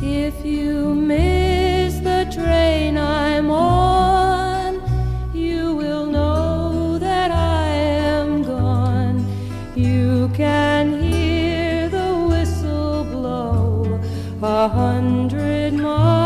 If you miss the train I'm on, you will know that I am gone. You can hear the whistle blow a hundred miles.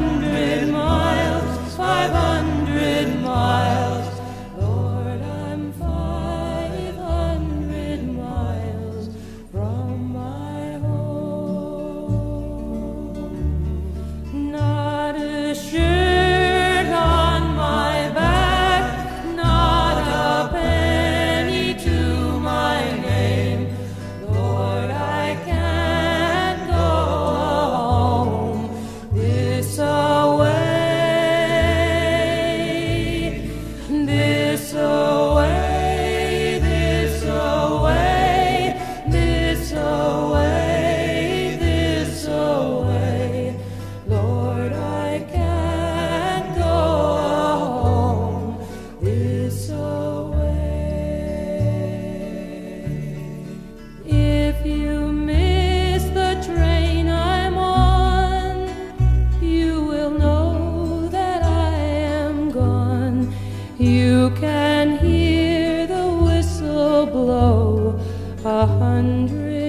I'm new. You can hear the whistle blow a hundred.